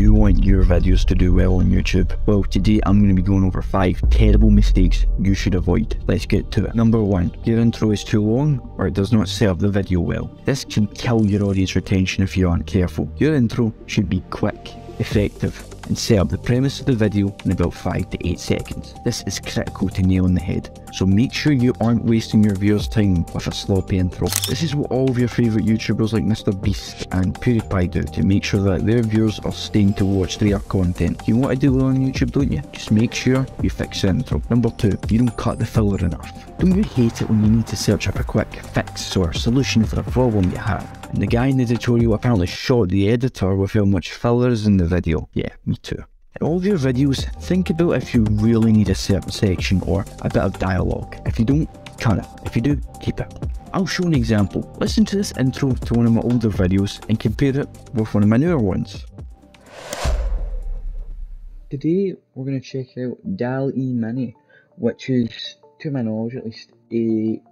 you want your videos to do well on YouTube? Well, today I'm going to be going over 5 terrible mistakes you should avoid. Let's get to it. Number 1. Your intro is too long or it does not serve the video well. This can kill your audience retention if you aren't careful. Your intro should be quick, effective, and set up the premise of the video in about 5 to 8 seconds. This is critical to nailing the head, so make sure you aren't wasting your viewers' time with a sloppy intro. This is what all of your favourite YouTubers like Mr Beast and PewDiePie do to make sure that their viewers are staying to watch their content. You want to do well on YouTube, don't you? Just make sure you fix the intro. Number 2. You don't cut the filler enough. Don't you hate it when you need to search up a quick fix or solution for a problem you have? And the guy in the tutorial apparently shot the editor with how much filler is in the video. Yeah, me too. In all of your videos, think about if you really need a certain section or a bit of dialogue. If you don't, cut it. If you do, keep it. I'll show an example. Listen to this intro to one of my older videos and compare it with one of my newer ones. Today we're going to check out DALL-E Mini, which is, to my knowledge at least, a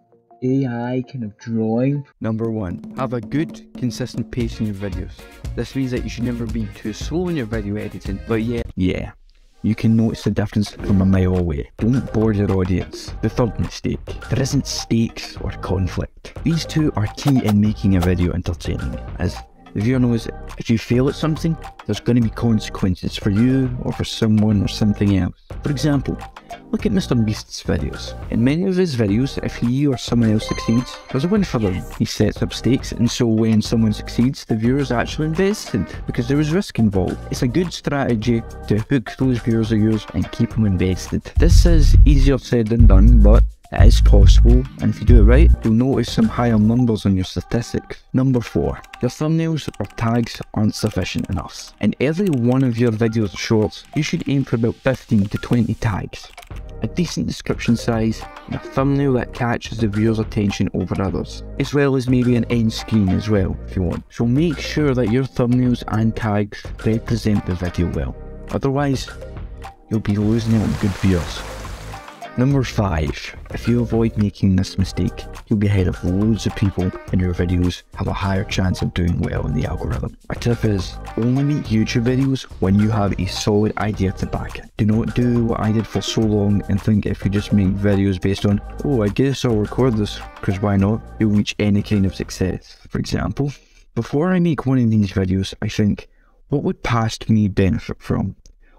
AI kind of drawing. Number one, have a good, consistent pace in your videos. This means that you should never be too slow in your video editing, but yeah, yeah, you can notice the difference from a mile away. Don't bore your audience. The third mistake, there isn't stakes or conflict. These two are key in making a video entertaining, as the viewer knows if you fail at something, there's going to be consequences for you or for someone or something else. For example, look at Mr. Beast's videos. In many of his videos, if he or someone else succeeds, there's a win for them. He sets up stakes, and so when someone succeeds, the viewers actually invested because there is risk involved. It's a good strategy to hook those viewers of yours and keep them invested. This is easier said than done, but it is possible, and if you do it right, you'll notice some higher numbers on your statistics. Number 4. Your thumbnails or tags aren't sufficient enough. In every one of your videos or shorts, you should aim for about 15 to 20 tags. A decent description size, and a thumbnail that catches the viewer's attention over others, as well as maybe an end screen as well, if you want. So make sure that your thumbnails and tags represent the video well. Otherwise, you'll be losing out on good viewers. Number 5. If you avoid making this mistake, you'll be ahead of loads of people and your videos have a higher chance of doing well in the algorithm. My tip is, only make YouTube videos when you have a solid idea to back it. Do not do what I did for so long and think if you just make videos based on, oh I guess I'll record this, because why not, you'll reach any kind of success. For example, before I make one of these videos, I think, what would past me benefit from?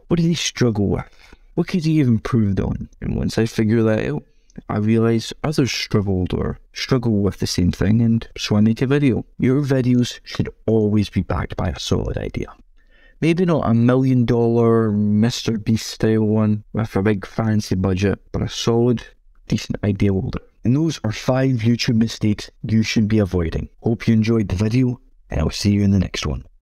What did he struggle with? What could he have improved on? And once I figure that out, I realise others struggled or struggle with the same thing and so I make a video. Your videos should always be backed by a solid idea. Maybe not a million dollar Mr. Beast style one with a big fancy budget, but a solid, decent idea do. And those are 5 YouTube mistakes you should be avoiding. Hope you enjoyed the video and I'll see you in the next one.